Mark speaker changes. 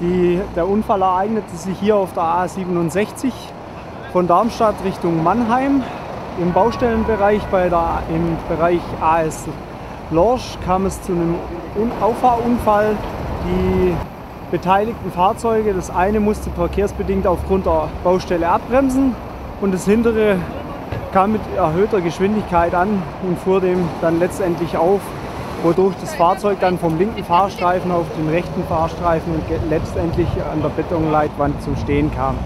Speaker 1: Die, der Unfall ereignete sich hier auf der A67 von Darmstadt Richtung Mannheim. Im Baustellenbereich bei der, im Bereich AS Lorsch kam es zu einem Auffahrunfall. Die beteiligten Fahrzeuge, das eine musste verkehrsbedingt aufgrund der Baustelle abbremsen und das hintere kam mit erhöhter Geschwindigkeit an und fuhr dem dann letztendlich auf, wodurch das Fahrzeug dann vom linken Fahrstreifen auf den rechten Fahrstreifen und letztendlich an der Betonleitwand zum Stehen kam.